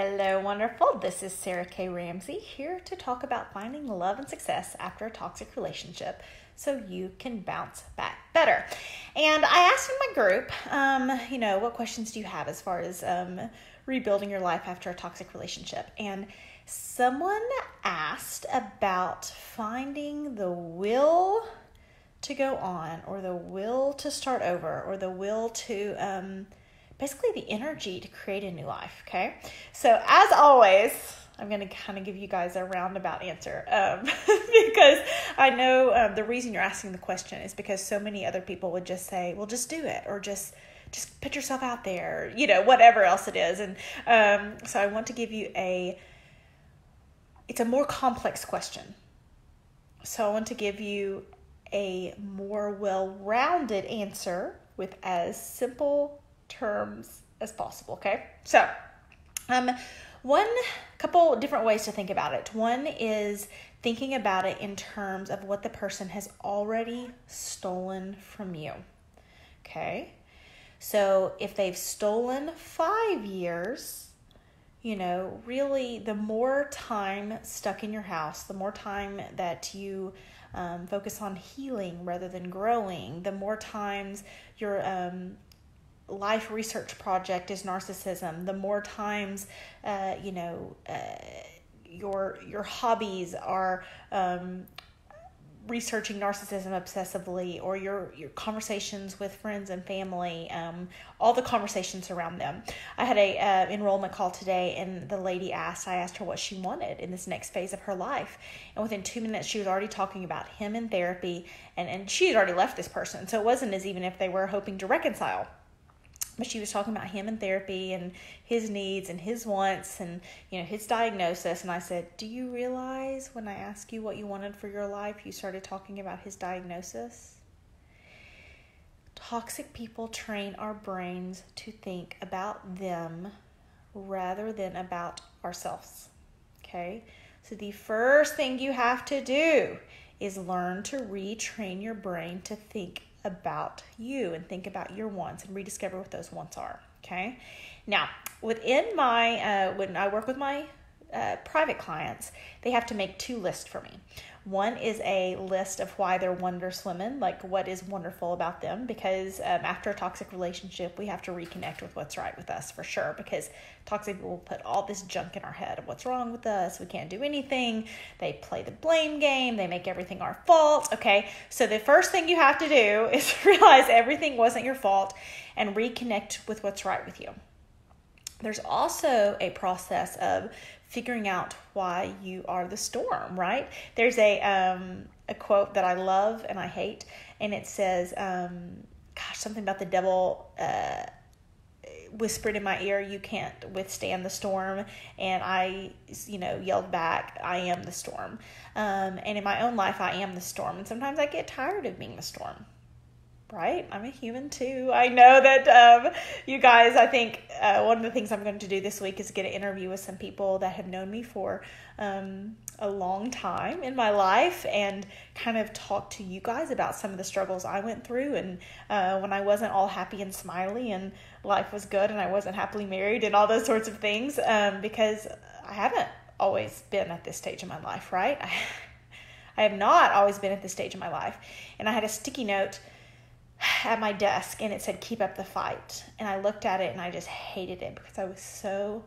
Hello, wonderful. This is Sarah K. Ramsey here to talk about finding love and success after a toxic relationship so you can bounce back better. And I asked in my group, um, you know, what questions do you have as far as um, rebuilding your life after a toxic relationship? And someone asked about finding the will to go on or the will to start over or the will to um, basically the energy to create a new life okay? So as always i'm going to kind of give you guys a roundabout answer um, because i know um, the reason you're asking the question is because so many other people would just say well just do it or just just put yourself out there you know whatever else it is. And um, so i want to give you a it's a more complex question. So i want to give you a more well rounded answer with as simple terms as possible, okay? So, um, one couple different ways to think about it. One is thinking about it in terms of what the person has already stolen from you, okay? So, if they've stolen five years, you know, really the more time stuck in your house, the more time that you um, focus on healing rather than growing, the more times your um, life research project is narcissism, the more times, uh, you know, uh, your your hobbies are um, researching narcissism obsessively or your your conversations with friends and family um, all the conversations around them. I had a uh, enrollment call today and the lady asked i asked her what she wanted in this next phase of her life. And within two minutes she was already talking about him in therapy and and she had already left this person. So it wasn't as even if they were hoping to reconcile but she was talking about him in therapy and his needs and his wants and you know his diagnosis. And i said do you realize when i asked you what you wanted for your life you started talking about his diagnosis? Toxic people train our brains to think about them rather than about ourselves okay? So the first thing you have to do is learn to retrain your brain to think about you and think about your wants and rediscover what those wants are. Okay. Now, within my, uh, when I work with my uh, private clients, they have to make two lists for me. One is a list of why they're wonder women, like what is wonderful about them, because um, after a toxic relationship, we have to reconnect with what's right with us for sure. Because toxic people put all this junk in our head of what's wrong with us, we can't do anything. They play the blame game, they make everything our fault. Okay, so the first thing you have to do is realize everything wasn't your fault and reconnect with what's right with you. There's also a process of figuring out why you are the storm, right? There's a um, a quote that I love and I hate, and it says, um, "Gosh, something about the devil." Uh, whispered in my ear you can't withstand the storm and i you know yelled back i am the storm um, and in my own life i am the storm and sometimes i get tired of being the storm right? I'm a human too. I know that um, you guys, I think uh, one of the things I'm going to do this week is get an interview with some people that have known me for um, a long time in my life and kind of talk to you guys about some of the struggles I went through and uh, when I wasn't all happy and smiley and life was good and I wasn't happily married and all those sorts of things um, because I haven't always been at this stage in my life, right? I, I have not always been at this stage in my life. And I had a sticky note at my desk and it said keep up the fight. And i looked at it and i just hated it because i was so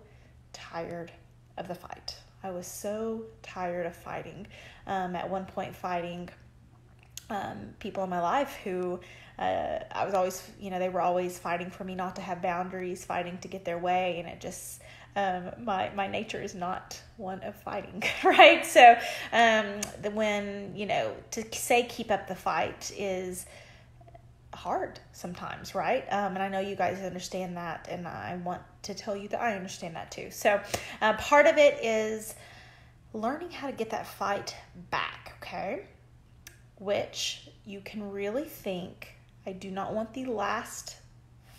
tired of the fight. I was so tired of fighting. Um, at one point fighting um, people in my life who uh, i was always you know they were always fighting for me not to have boundaries fighting to get their way. And it just um, my my nature is not one of fighting, right? So, um, the, when you know to say keep up the fight is hard sometimes, right? Um, and I know you guys understand that, and I want to tell you that I understand that too. So, uh, part of it is learning how to get that fight back, okay? Which you can really think I do not want the last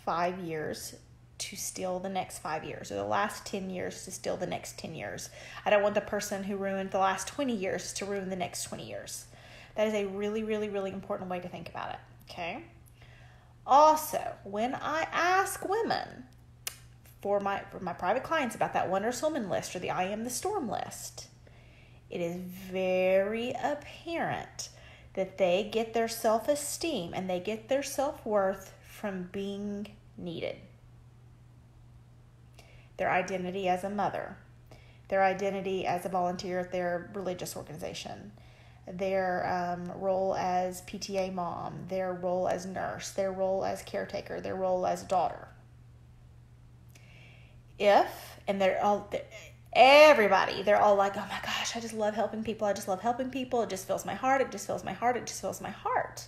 five years to steal the next five years or the last 10 years to steal the next 10 years. I don't want the person who ruined the last 20 years to ruin the next 20 years. That is a really, really, really important way to think about it, okay? Also, when I ask women for my for my private clients about that Wonder Woman list or the I Am the Storm list, it is very apparent that they get their self esteem and they get their self worth from being needed. Their identity as a mother, their identity as a volunteer at their religious organization, their um, role as PTA mom, their role as nurse, their role as caretaker, their role as daughter. If, and they're all, everybody, they're all like, oh my gosh, I just love helping people. I just love helping people. It just fills my heart. It just fills my heart. It just fills my heart.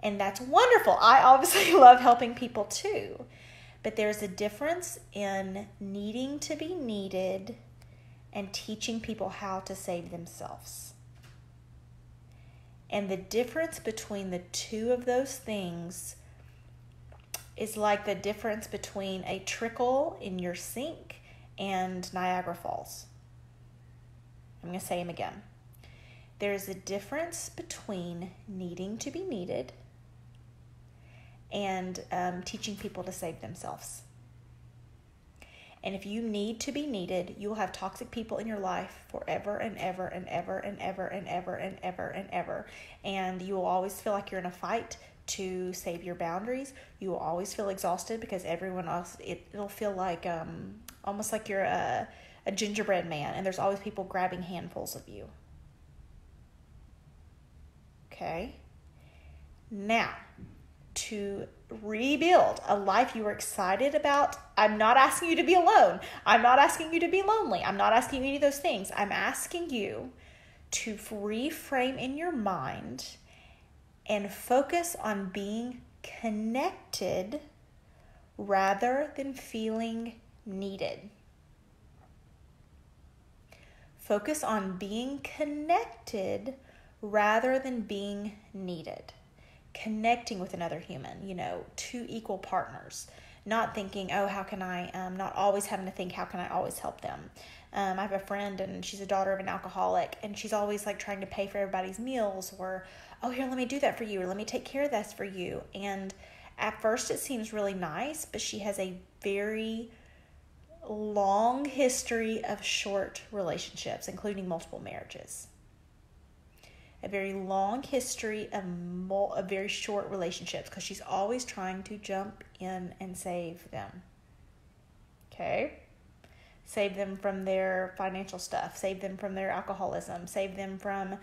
And that's wonderful. I obviously love helping people too. But there's a difference in needing to be needed and teaching people how to save themselves. And the difference between the two of those things is like the difference between a trickle in your sink and Niagara Falls. I'm going to say them again. There's a difference between needing to be needed and um, teaching people to save themselves. And if you need to be needed, you will have toxic people in your life forever and ever and ever and ever and ever and ever and ever. And you will always feel like you're in a fight to save your boundaries. You will always feel exhausted because everyone else, it, it'll feel like um, almost like you're a, a gingerbread man and there's always people grabbing handfuls of you. Okay? Now, to rebuild a life you were excited about. I'm not asking you to be alone. I'm not asking you to be lonely. I'm not asking you any of those things. I'm asking you to reframe in your mind and focus on being connected rather than feeling needed. Focus on being connected rather than being needed connecting with another human, you know, two equal partners, not thinking, oh, how can I, um, not always having to think, how can I always help them. Um, I have a friend and she's a daughter of an alcoholic and she's always like trying to pay for everybody's meals or, oh, here, let me do that for you or let me take care of this for you. And at first it seems really nice, but she has a very long history of short relationships, including multiple marriages a very long history of, mo- of very short relationships because she's always trying to jump in and save them. Okay? Save them from their financial stuff, save them from their alcoholism, save them from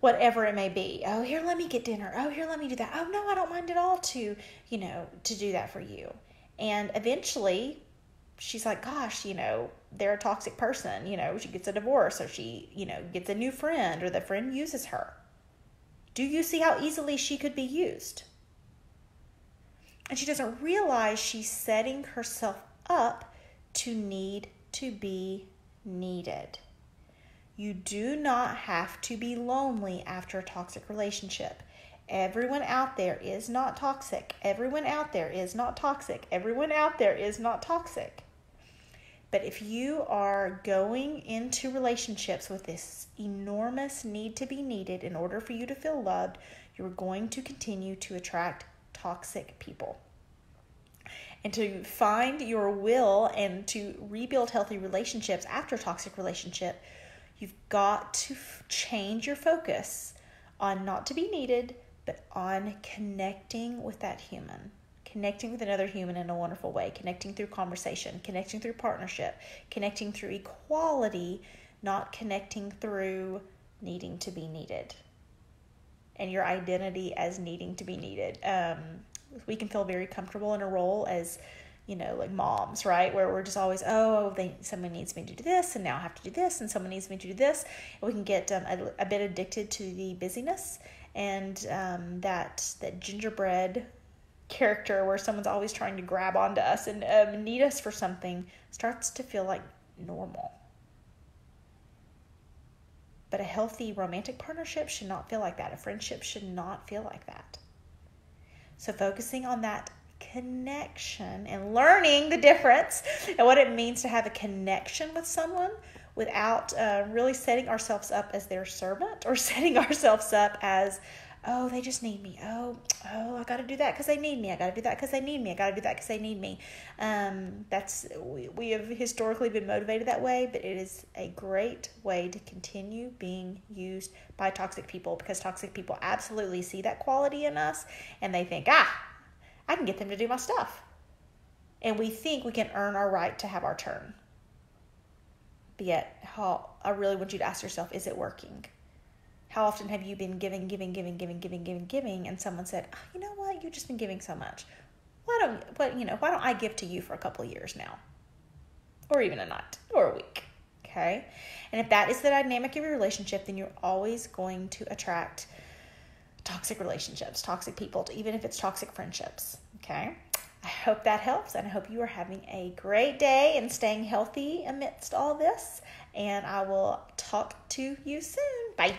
whatever it may be. Oh, here, let me get dinner. Oh, here, let me do that. Oh, no, I don't mind at all to, you know, to do that for you. And eventually, she's like, gosh, you know, they're a toxic person. You know, she gets a divorce or she, you know, gets a new friend or the friend uses her. Do you see how easily she could be used? And she doesn't realize she's setting herself up to need to be needed. You do not have to be lonely after a toxic relationship. Everyone out there is not toxic. Everyone out there is not toxic. Everyone out there is not toxic. But if you are going into relationships with this enormous need to be needed in order for you to feel loved, you're going to continue to attract toxic people. And to find your will and to rebuild healthy relationships after a toxic relationship, you've got to change your focus on not to be needed, but on connecting with that human connecting with another human in a wonderful way, connecting through conversation, connecting through partnership, connecting through equality, not connecting through needing to be needed and your identity as needing to be needed. Um, we can feel very comfortable in a role as you know, like moms, right? Where we're just always, oh, they someone needs me to do this, and now I have to do this, and someone needs me to do this. And we can get um, a, a, bit addicted to the busyness and um, that that gingerbread character where someone's always trying to grab onto us and um, need us for something starts to feel like normal. But a healthy romantic partnership should not feel like that. A friendship should not feel like that. So, focusing on that connection and learning the difference and what it means to have a connection with someone without uh, really setting ourselves up as their servant or setting ourselves up as oh, they just need me. Oh, oh, I got to do that because they need me. I got to do that because they need me. I got to do that because they need me. Um, that's we, we have historically been motivated that way, but it is a great way to continue being used by toxic people because toxic people absolutely see that quality in us and they think, ah, I can get them to do my stuff. And we think we can earn our right to have our turn. Yet, how I really want you to ask yourself, is it working? How often have you been giving, giving, giving, giving, giving, giving, giving, and someone said, oh, "You know what? You've just been giving so much. Why don't, what, you know, why don't I give to you for a couple of years now, or even a night or a week?" Okay, and if that is the dynamic of your relationship, then you're always going to attract toxic relationships, toxic people, even if it's toxic friendships. Okay. I hope that helps, and I hope you are having a great day and staying healthy amidst all this. And I will talk to you soon. Bye.